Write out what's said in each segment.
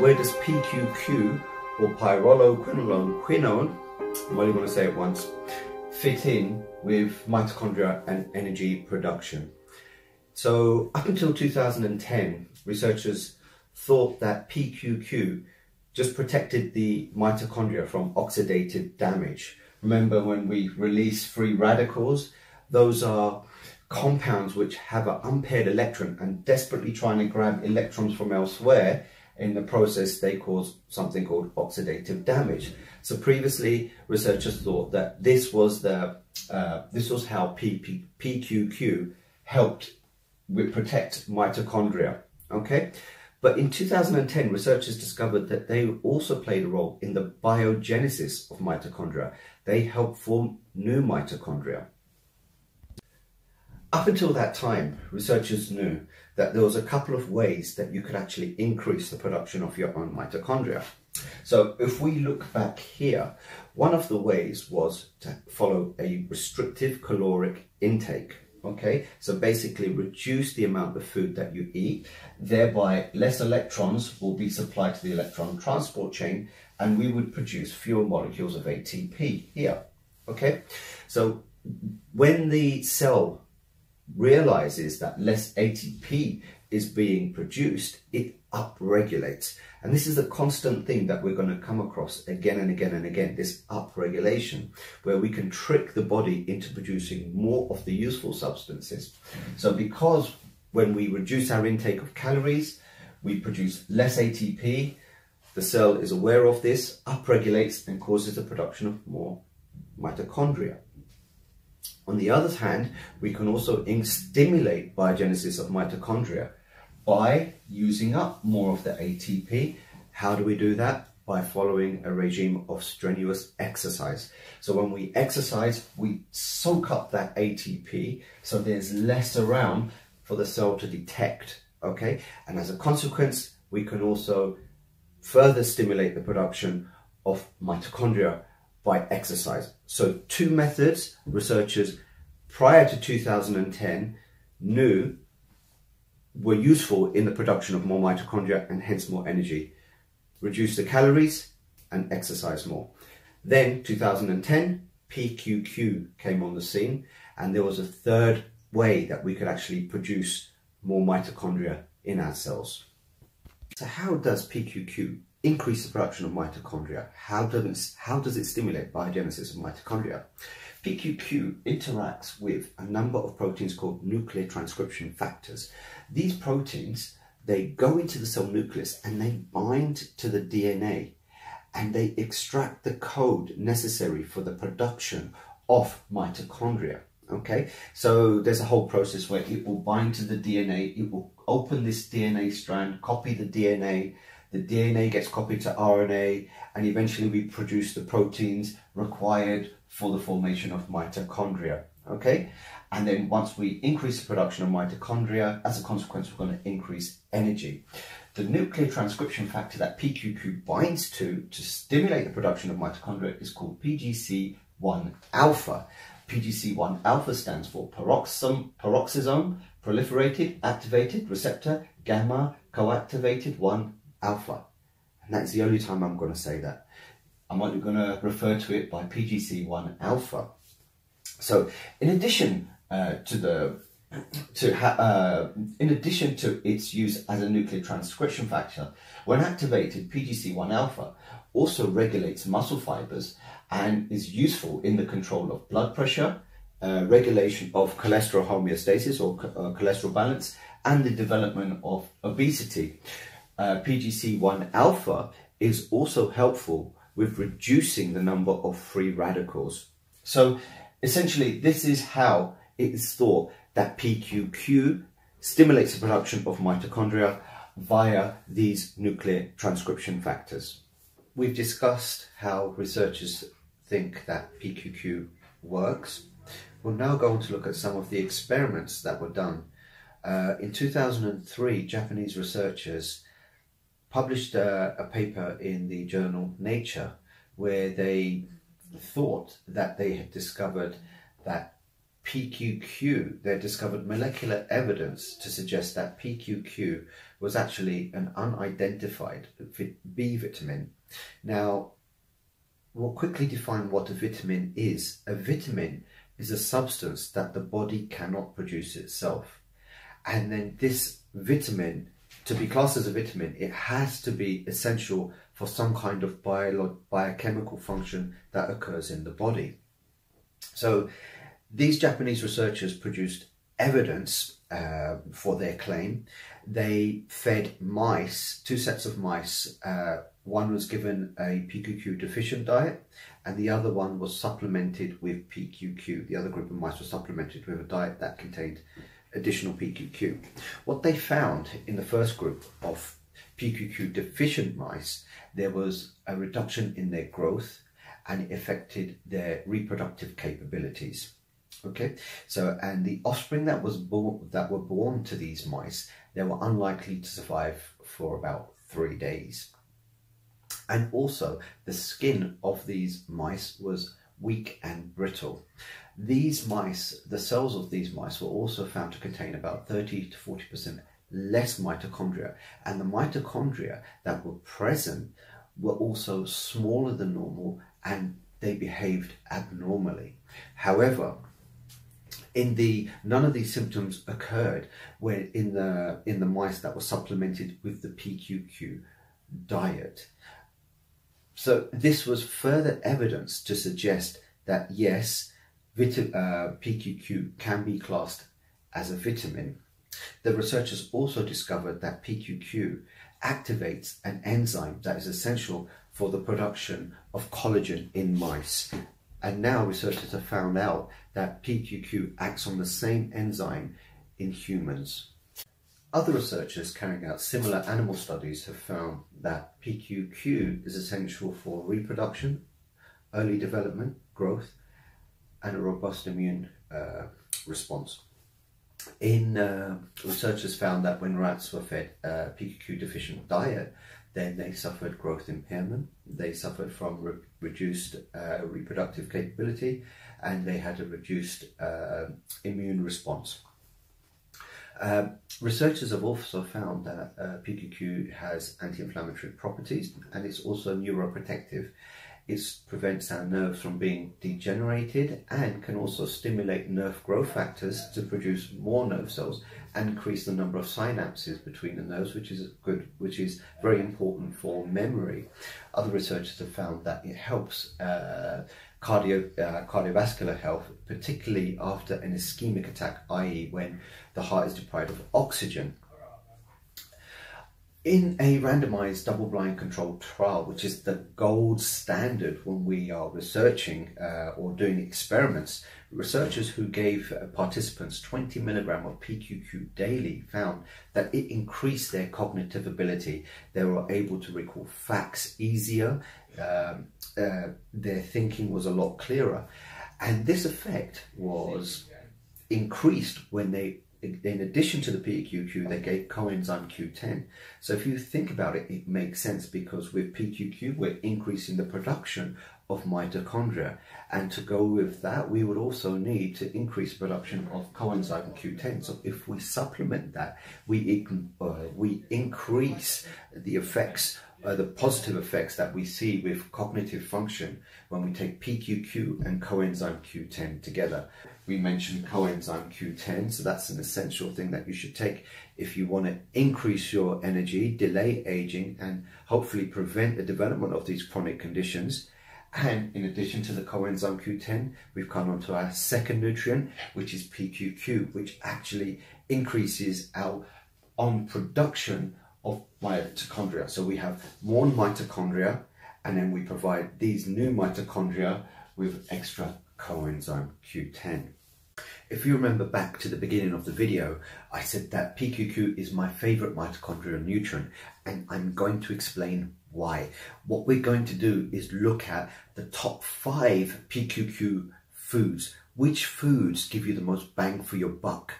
Where does PQQ or pyrroloquinoline, quinone, I'm only going to say it once, fit in with mitochondria and energy production? So up until 2010, researchers thought that PQQ just protected the mitochondria from oxidative damage. Remember when we release free radicals, those are compounds which have an unpaired electron and desperately trying to grab electrons from elsewhere in the process they cause something called oxidative damage. So previously researchers thought that this was the uh, this was how PP, pqq helped protect mitochondria okay? But in 2010 researchers discovered that they also played a role in the biogenesis of mitochondria. They help form new mitochondria. Up until that time, researchers knew that there was a couple of ways that you could actually increase the production of your own mitochondria. So if we look back here, one of the ways was to follow a restrictive caloric intake. Okay, so basically reduce the amount of food that you eat, thereby less electrons will be supplied to the electron transport chain and we would produce fewer molecules of ATP here. Okay, so when the cell realizes that less ATP is being produced, it upregulates. And this is a constant thing that we're going to come across again and again and again, this upregulation, where we can trick the body into producing more of the useful substances. So because when we reduce our intake of calories, we produce less ATP, the cell is aware of this, upregulates and causes the production of more mitochondria. On the other hand, we can also stimulate biogenesis of mitochondria by using up more of the ATP. How do we do that? By following a regime of strenuous exercise. So when we exercise, we soak up that ATP so there's less around for the cell to detect, okay? And as a consequence, we can also further stimulate the production of mitochondria by exercise. So two methods researchers prior to 2010 knew were useful in the production of more mitochondria and hence more energy. Reduce the calories and exercise more. Then 2010, PQQ came on the scene and there was a third way that we could actually produce more mitochondria in our cells. So how does PQQ increase the production of mitochondria. How does, it, how does it stimulate biogenesis of mitochondria? PQQ interacts with a number of proteins called nuclear transcription factors. These proteins, they go into the cell nucleus and they bind to the DNA and they extract the code necessary for the production of mitochondria. Okay, so there's a whole process where it will bind to the DNA, it will open this DNA strand, copy the DNA, the DNA gets copied to RNA, and eventually we produce the proteins required for the formation of mitochondria. Okay, and then once we increase the production of mitochondria, as a consequence, we're going to increase energy. The nuclear transcription factor that PQQ binds to to stimulate the production of mitochondria is called PGC1 alpha. PGC1 alpha stands for peroxisome, peroxisome proliferator activated receptor gamma coactivator 1 alpha. And that's the only time I'm going to say that. I'm only going to refer to it by PGC1 alpha. So in addition uh, to the to uh, in addition to its use as a nuclear transcription factor, when activated, PGC1 alpha also regulates muscle fibers and is useful in the control of blood pressure, uh, regulation of cholesterol homeostasis or uh, cholesterol balance, and the development of obesity uh, PGC1 alpha is also helpful with reducing the number of free radicals. So essentially, this is how it is thought that PQQ stimulates the production of mitochondria via these nuclear transcription factors. We've discussed how researchers think that PQQ works. We'll now go on to look at some of the experiments that were done. Uh, in 2003, Japanese researchers published a, a paper in the journal Nature where they thought that they had discovered that PQQ, they discovered molecular evidence to suggest that PQQ was actually an unidentified B vitamin. Now, we'll quickly define what a vitamin is. A vitamin is a substance that the body cannot produce itself. And then this vitamin, to be classed as a vitamin, it has to be essential for some kind of bio biochemical function that occurs in the body. So these Japanese researchers produced evidence uh, for their claim. They fed mice, two sets of mice. Uh, one was given a PQQ deficient diet and the other one was supplemented with PQQ. The other group of mice was supplemented with a diet that contained additional PQQ. What they found in the first group of PQQ deficient mice, there was a reduction in their growth and it affected their reproductive capabilities. Okay, so and the offspring that was born that were born to these mice, they were unlikely to survive for about three days. And also, the skin of these mice was weak and brittle. These mice, the cells of these mice were also found to contain about 30 to 40% less mitochondria, and the mitochondria that were present were also smaller than normal and they behaved abnormally. However, in the none of these symptoms occurred when in the in the mice that were supplemented with the PQQ diet. So this was further evidence to suggest that yes, vit- uh, PQQ can be classed as a vitamin. The researchers also discovered that PQQ activates an enzyme that is essential for the production of collagen in mice. And now researchers have found out that PQQ acts on the same enzyme in humans. Other researchers carrying out similar animal studies have found that PQQ is essential for reproduction, early development, growth, and a robust immune uh, response. In uh, researchers found that when rats were fed a PQQ deficient diet, then they suffered growth impairment, they suffered from re reduced uh, reproductive capability, and they had a reduced uh, immune response. Uh, researchers have also found that uh, PQQ has anti-inflammatory properties and it's also neuroprotective it prevents our nerves from being degenerated and can also stimulate nerve growth factors to produce more nerve cells and increase the number of synapses between the nerves, which is good, which is very important for memory. Other researchers have found that it helps uh, cardio, uh, cardiovascular health, particularly after an ischemic attack, i.e., when the heart is deprived of oxygen. In a randomized double blind controlled trial, which is the gold standard when we are researching uh, or doing experiments, researchers who gave uh, participants 20 milligram of PQQ daily found that it increased their cognitive ability. They were able to recall facts easier, um, uh, their thinking was a lot clearer. And this effect was increased when they in addition to the PQQ, they gave coenzyme Q10. So if you think about it, it makes sense because with PQQ, we're increasing the production of mitochondria. And to go with that, we would also need to increase production of coenzyme Q10. So if we supplement that, we, uh, we increase the effects uh, the positive effects that we see with cognitive function when we take PQQ and coenzyme Q10 together. We mentioned coenzyme Q10, so that's an essential thing that you should take if you want to increase your energy, delay aging, and hopefully prevent the development of these chronic conditions. And in addition to the coenzyme Q10, we've come on to our second nutrient, which is PQQ, which actually increases our on production of mitochondria. So we have more mitochondria and then we provide these new mitochondria with extra coenzyme Q10. If you remember back to the beginning of the video, I said that PQQ is my favorite mitochondrial nutrient and I'm going to explain why. What we're going to do is look at the top five PQQ foods. Which foods give you the most bang for your buck?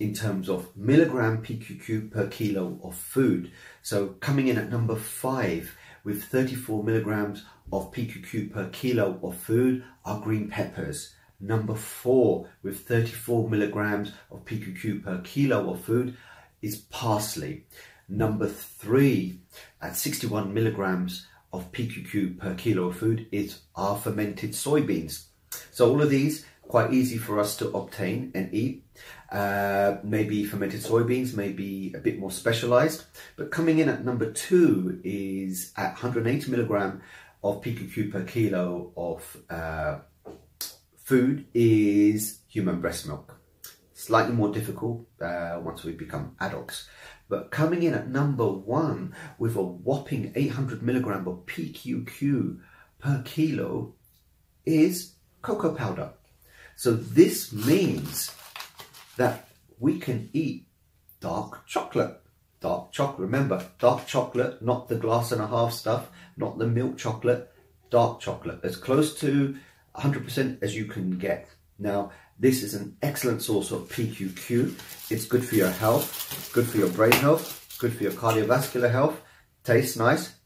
In terms of milligram PQQ per kilo of food. So coming in at number five with 34 milligrams of PQQ per kilo of food are green peppers. Number four, with 34 milligrams of PQQ per kilo of food, is parsley. Number three, at 61 milligrams of PQQ per kilo of food, is our fermented soybeans. So all of these quite easy for us to obtain and eat. Uh, maybe fermented soybeans, maybe a bit more specialized. But coming in at number two is at 180 milligram of PQQ per kilo of uh, food is human breast milk. Slightly more difficult uh, once we become adults. But coming in at number one with a whopping 800 milligram of PQQ per kilo is cocoa powder. So this means that we can eat dark chocolate. Dark chocolate, remember, dark chocolate, not the glass and a half stuff, not the milk chocolate, dark chocolate, as close to 100% as you can get. Now, this is an excellent source of PQQ. It's good for your health, good for your brain health, good for your cardiovascular health, tastes nice,